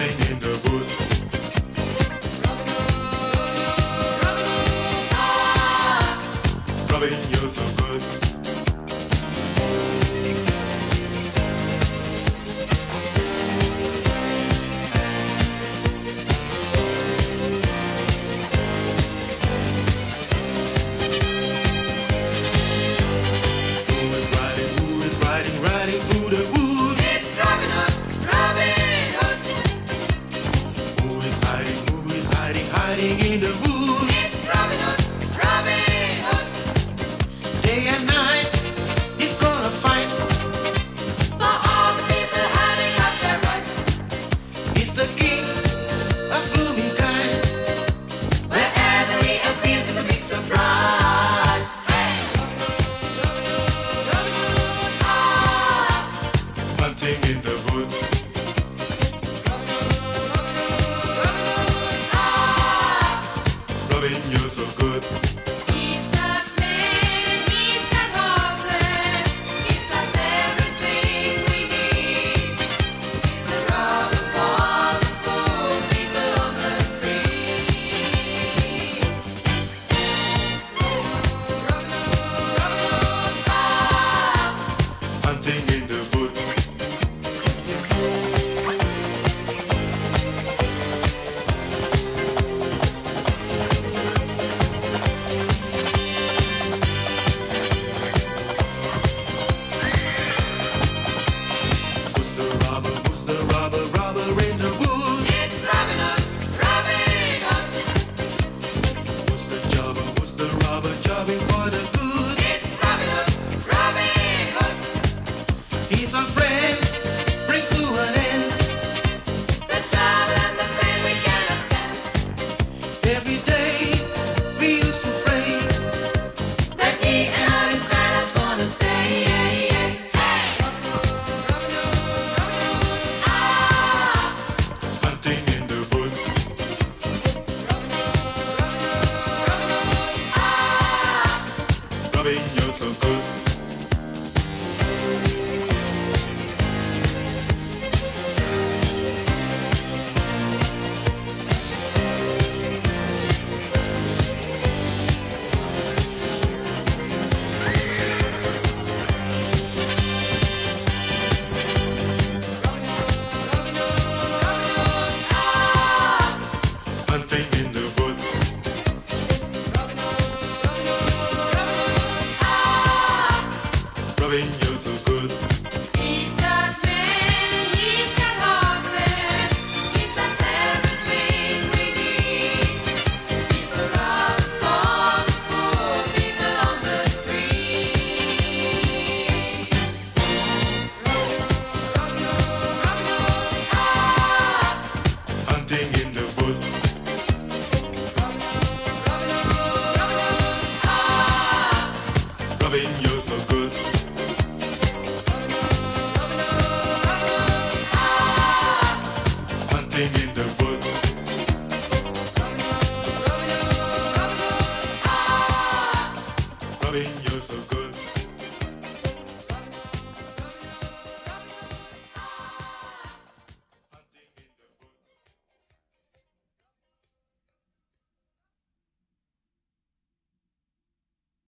something in the running in the wood. It's Robin Hood, Robin Hood. Day and night, he's gonna fight. For all the people having up their rights. He's the king of gloomy guys. Wherever he appears is a big surprise. Hey! Robin Hood, Robin Hood, ah. Hunting in the Loving you so good. loving you so good.